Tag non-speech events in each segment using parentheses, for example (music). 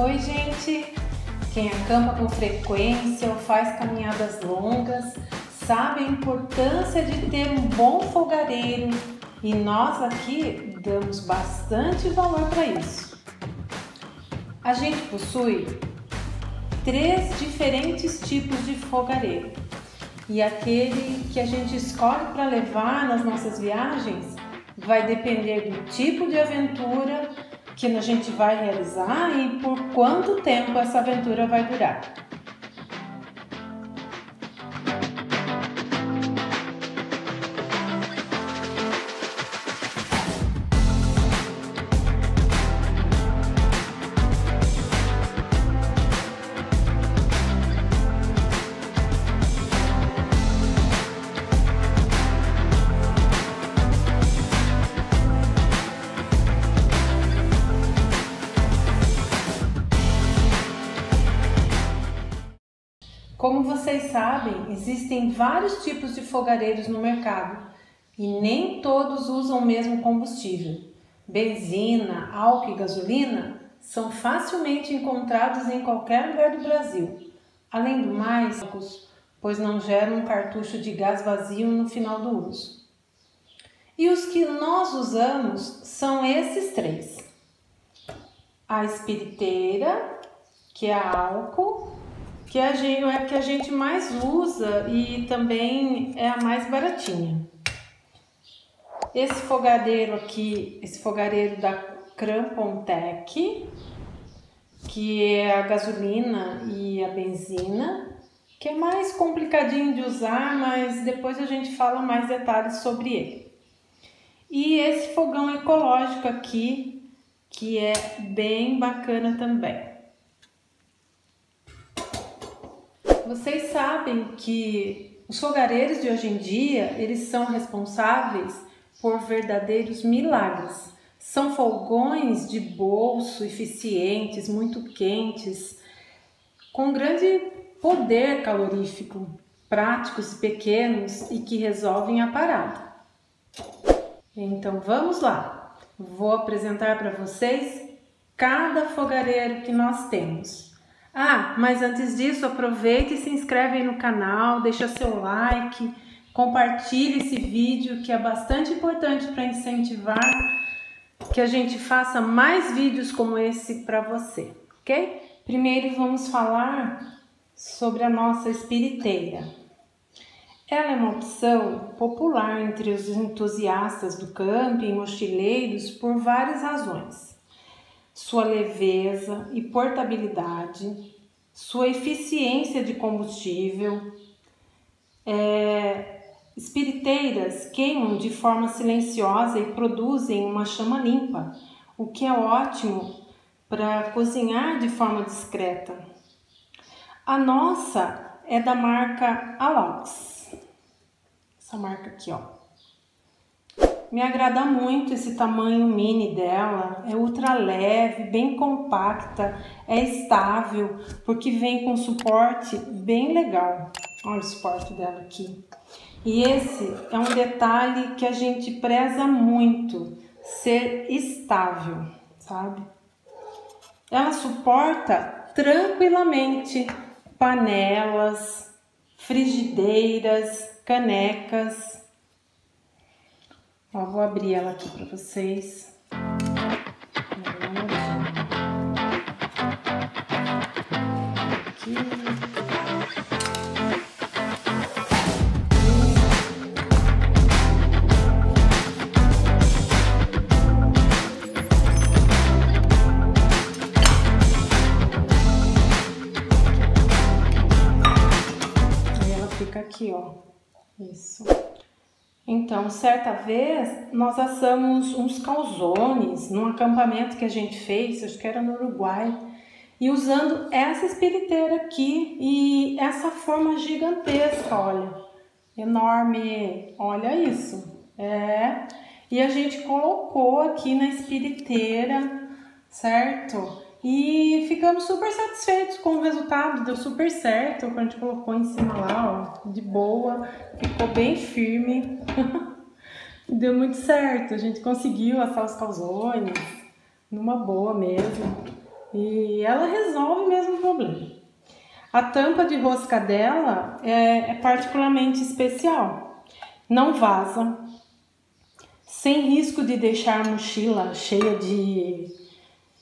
Oi, gente! Quem acampa com frequência ou faz caminhadas longas sabe a importância de ter um bom folgareiro e nós aqui damos bastante valor para isso. A gente possui três diferentes tipos de folgareiro e aquele que a gente escolhe para levar nas nossas viagens vai depender do tipo de aventura que a gente vai realizar e por quanto tempo essa aventura vai durar. Como vocês sabem, existem vários tipos de fogareiros no mercado e nem todos usam o mesmo combustível. Benzina, álcool e gasolina são facilmente encontrados em qualquer lugar do Brasil. Além do mais, pois não geram um cartucho de gás vazio no final do uso. E os que nós usamos são esses três: a espiriteira, que é álcool, que a gente, é a que a gente mais usa e também é a mais baratinha. Esse fogareiro aqui, esse fogareiro da Crampontec, que é a gasolina e a benzina, que é mais complicadinho de usar, mas depois a gente fala mais detalhes sobre ele. E esse fogão ecológico aqui, que é bem bacana também. Vocês sabem que os fogareiros de hoje em dia, eles são responsáveis por verdadeiros milagres. São fogões de bolso eficientes, muito quentes, com grande poder calorífico, práticos e pequenos e que resolvem a parada. Então vamos lá. Vou apresentar para vocês cada fogareiro que nós temos. Ah, mas antes disso, aproveite e se inscreve aí no canal, deixa seu like, compartilhe esse vídeo que é bastante importante para incentivar que a gente faça mais vídeos como esse para você, ok? Primeiro vamos falar sobre a nossa espiriteira. Ela é uma opção popular entre os entusiastas do camping, mochileiros, por várias razões sua leveza e portabilidade, sua eficiência de combustível. É, espiriteiras queimam de forma silenciosa e produzem uma chama limpa, o que é ótimo para cozinhar de forma discreta. A nossa é da marca Alox. Essa marca aqui, ó. Me agrada muito esse tamanho mini dela, é ultra leve, bem compacta, é estável, porque vem com suporte bem legal. Olha o suporte dela aqui. E esse é um detalhe que a gente preza muito, ser estável, sabe? Ela suporta tranquilamente panelas, frigideiras, canecas, Ó, vou abrir ela aqui para vocês. Aqui. Ó. Isso. Então, certa vez, nós assamos uns calzones num acampamento que a gente fez, acho que era no Uruguai, e usando essa espiriteira aqui e essa forma gigantesca, olha, enorme, olha isso, é, e a gente colocou aqui na espiriteira, certo? E ficamos super satisfeitos com o resultado, deu super certo. Quando a gente colocou em cima lá, ó, de boa, ficou bem firme. (laughs) deu muito certo, a gente conseguiu assar os calzones numa boa mesmo. E ela resolve mesmo o problema. A tampa de rosca dela é, é particularmente especial. Não vaza, sem risco de deixar a mochila cheia de,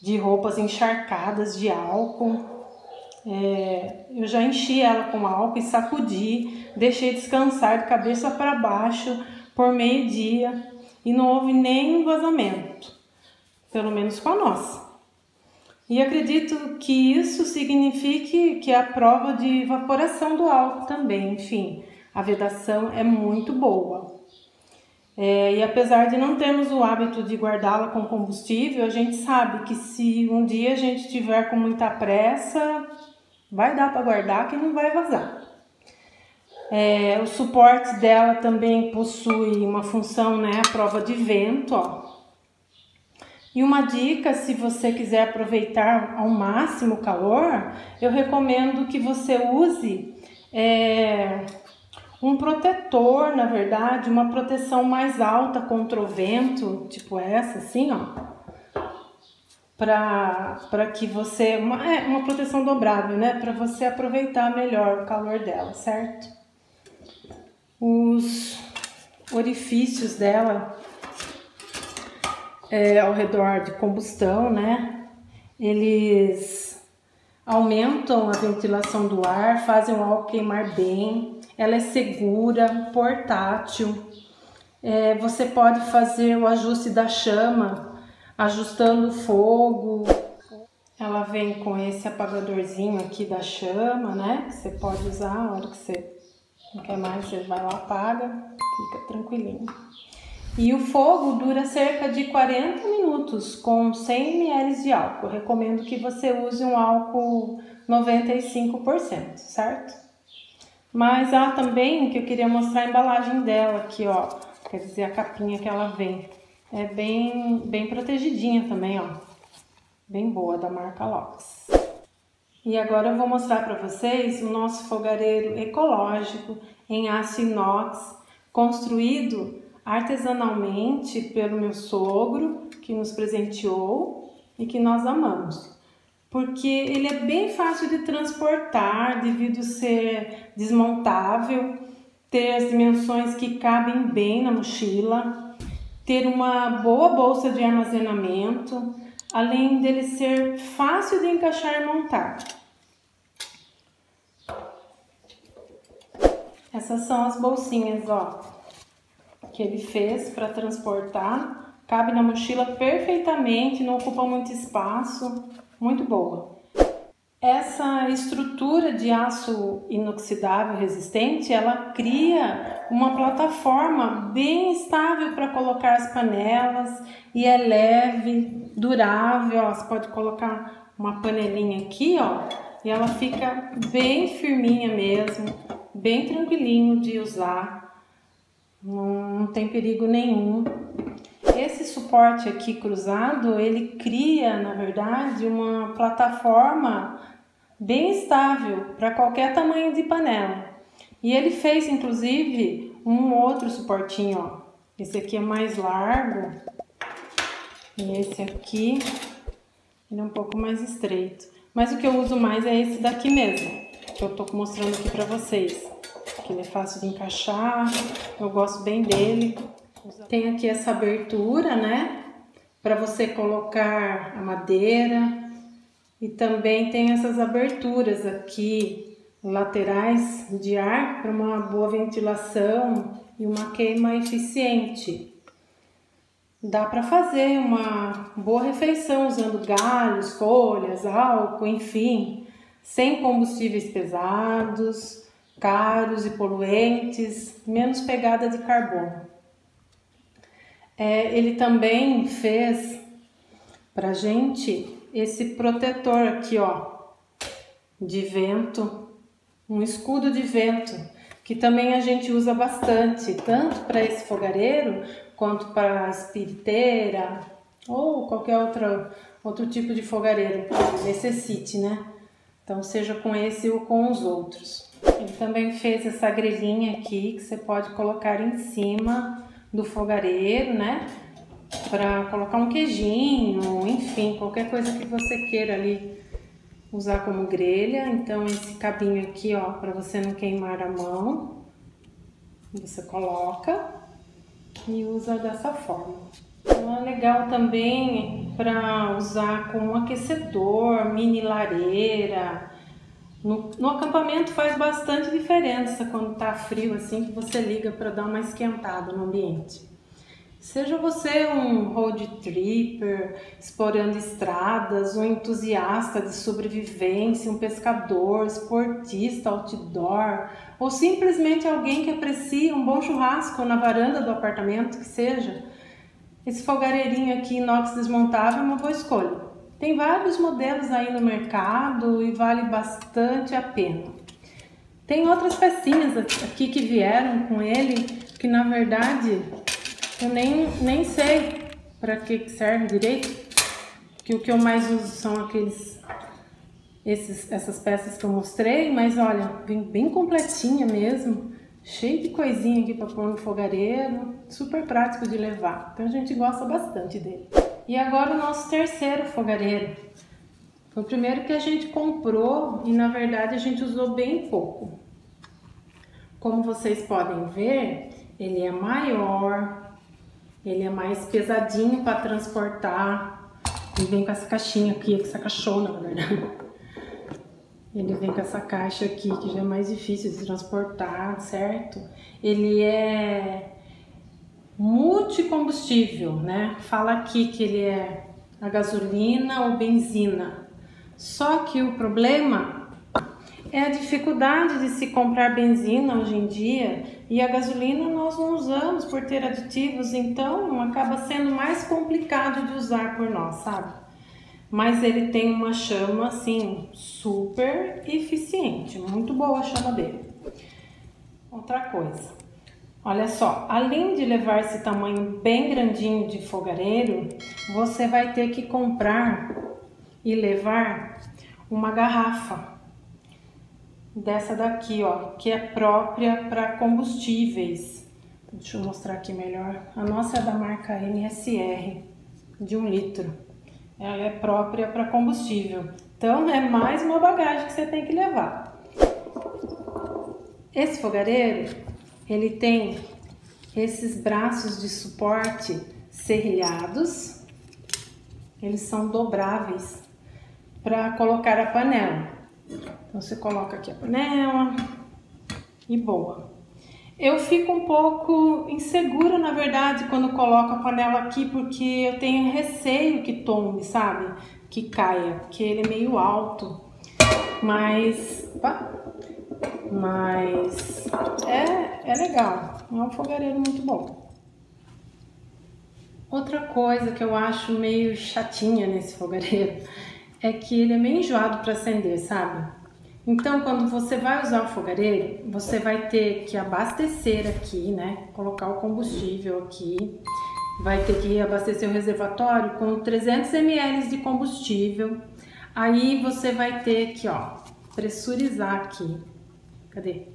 de roupas encharcadas de álcool. É, eu já enchi ela com álcool e sacudi, deixei descansar de cabeça para baixo por meio dia e não houve nenhum vazamento, pelo menos com a nossa. E acredito que isso signifique que é a prova de evaporação do álcool também. Enfim, a vedação é muito boa. É, e apesar de não termos o hábito de guardá-la com combustível, a gente sabe que se um dia a gente tiver com muita pressa, vai dar para guardar que não vai vazar. É, o suporte dela também possui uma função, né, prova de vento, ó, e uma dica, se você quiser aproveitar ao máximo o calor, eu recomendo que você use é, um protetor, na verdade, uma proteção mais alta contra o vento, tipo essa, assim, ó. Para que você. Uma, é uma proteção dobrável, né? Para você aproveitar melhor o calor dela, certo? Os orifícios dela é, ao redor de combustão, né? Eles aumentam a ventilação do ar, fazem o álcool queimar bem, ela é segura, portátil. É, você pode fazer o ajuste da chama, ajustando o fogo. Ela vem com esse apagadorzinho aqui da chama, né? Você pode usar a hora que você não quer mais, você vai lá, apaga, fica tranquilinho. E o fogo dura cerca de 40 minutos com 100 ml de álcool. Eu recomendo que você use um álcool 95%, certo? Mas há também que eu queria mostrar a embalagem dela aqui, ó. Quer dizer, a capinha que ela vem. É bem, bem protegidinha também, ó. Bem boa, da marca Lox. E agora eu vou mostrar para vocês o nosso fogareiro ecológico em aço inox, construído artesanalmente pelo meu sogro, que nos presenteou e que nós amamos. Porque ele é bem fácil de transportar, devido ser desmontável, ter as dimensões que cabem bem na mochila, ter uma boa bolsa de armazenamento, além dele ser fácil de encaixar e montar. Essas são as bolsinhas, ó que ele fez para transportar. Cabe na mochila perfeitamente, não ocupa muito espaço, muito boa. Essa estrutura de aço inoxidável resistente, ela cria uma plataforma bem estável para colocar as panelas e é leve, durável. Ó, você pode colocar uma panelinha aqui, ó, e ela fica bem firminha mesmo, bem tranquilinho de usar não, não tem perigo nenhum. Esse suporte aqui cruzado, ele cria, na verdade, uma plataforma bem estável para qualquer tamanho de panela. E ele fez, inclusive, um outro suportinho, ó. Esse aqui é mais largo e esse aqui ele é um pouco mais estreito. Mas o que eu uso mais é esse daqui mesmo, que eu tô mostrando aqui para vocês que ele é fácil de encaixar, eu gosto bem dele. Tem aqui essa abertura, né, para você colocar a madeira e também tem essas aberturas aqui laterais de ar para uma boa ventilação e uma queima eficiente. Dá para fazer uma boa refeição usando galhos, folhas, álcool, enfim, sem combustíveis pesados caros e poluentes, menos pegada de carbono. É, ele também fez para gente esse protetor aqui, ó, de vento, um escudo de vento, que também a gente usa bastante, tanto para esse fogareiro quanto para a espiriteira ou qualquer outro, outro tipo de fogareiro que necessite, né? Então, seja com esse ou com os outros. Ele também fez essa grelhinha aqui que você pode colocar em cima do fogareiro, né? para colocar um queijinho, enfim, qualquer coisa que você queira ali usar como grelha. Então esse cabinho aqui, ó, para você não queimar a mão, você coloca e usa dessa forma. Então é legal também para usar com aquecedor, mini lareira. No, no, acampamento faz bastante diferença quando tá frio assim que você liga para dar uma esquentada no ambiente. Seja você um road tripper, explorando estradas, um entusiasta de sobrevivência, um pescador, esportista, outdoor, ou simplesmente alguém que aprecia um bom churrasco na varanda do apartamento, que seja, esse fogareirinho aqui inox desmontável é uma boa escolha. Tem vários modelos aí no mercado e vale bastante a pena. Tem outras pecinhas aqui que vieram com ele, que na verdade eu nem, nem sei para que serve direito, que o que eu mais uso são aqueles esses, essas peças que eu mostrei, mas olha, vem bem completinha mesmo, cheio de coisinha aqui para pôr no fogareiro, super prático de levar. Então a gente gosta bastante dele. E agora o nosso terceiro fogareiro. Foi o primeiro que a gente comprou e na verdade a gente usou bem pouco. Como vocês podem ver, ele é maior, ele é mais pesadinho para transportar. Ele vem com essa caixinha aqui, essa caixona, na verdade. Ele vem com essa caixa aqui, que já é mais difícil de transportar, certo? Ele é multicombustível, né? Fala aqui que ele é a gasolina ou benzina. Só que o problema é a dificuldade de se comprar benzina hoje em dia e a gasolina nós não usamos por ter aditivos, então acaba sendo mais complicado de usar por nós, sabe? Mas ele tem uma chama assim super eficiente, muito boa a chama dele. Outra coisa, olha só, além de levar esse tamanho bem grandinho de fogareiro, você vai ter que comprar e levar uma garrafa dessa daqui, ó, que é própria para combustíveis. Deixa eu mostrar aqui melhor. A nossa é da marca MSR, de um litro. Ela é própria para combustível. Então é mais uma bagagem que você tem que levar. Esse fogareiro, ele tem esses braços de suporte serrilhados. Eles são dobráveis para colocar a panela. Então você coloca aqui a panela e boa. Eu fico um pouco insegura, na verdade, quando coloco a panela aqui, porque eu tenho receio que tombe, sabe? Que caia, porque ele é meio alto. Mas, opa, mas é, é legal, é um fogareiro muito bom. Outra coisa que eu acho meio chatinha nesse fogareiro é que ele é meio enjoado para acender, sabe? Então, quando você vai usar o fogareiro, você vai ter que abastecer aqui, né? Colocar o combustível aqui. Vai ter que abastecer o reservatório com 300 ml de combustível. Aí você vai ter que, ó, pressurizar aqui. Cadê?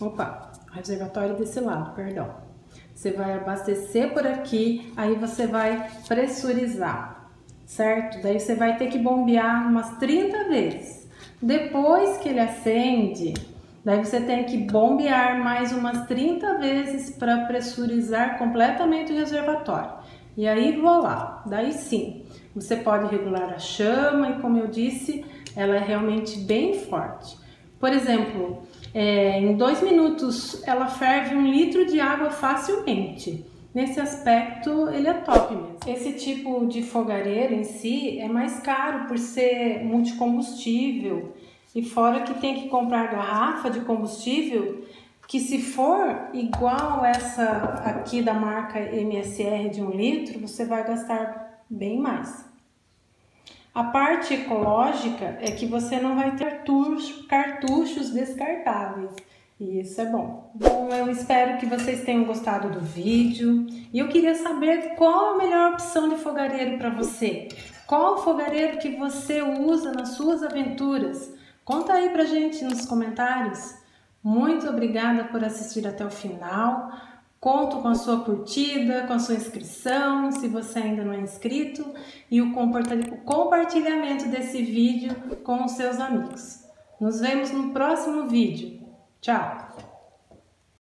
Opa, reservatório desse lado, perdão. Você vai abastecer por aqui, aí você vai pressurizar certo? Daí você vai ter que bombear umas 30 vezes. Depois que ele acende, daí você tem que bombear mais umas 30 vezes para pressurizar completamente o reservatório. E aí vou lá, daí sim, você pode regular a chama e como eu disse, ela é realmente bem forte. Por exemplo, é, em dois minutos ela ferve um litro de água facilmente. Nesse aspecto, ele é top mesmo. Esse tipo de fogareiro em si é mais caro por ser multicombustível e fora que tem que comprar garrafa de combustível que se for igual essa aqui da marca MSR de um litro, você vai gastar bem mais. A parte ecológica é que você não vai ter cartuchos descartáveis. E isso é bom. Bom, eu espero que vocês tenham gostado do vídeo. E eu queria saber qual a melhor opção de fogareiro para você. Qual fogareiro que você usa nas suas aventuras? Conta aí pra gente nos comentários. Muito obrigada por assistir até o final. Conto com a sua curtida, com a sua inscrição, se você ainda não é inscrito, e o compartilhamento desse vídeo com os seus amigos. Nos vemos no próximo vídeo. Tchau!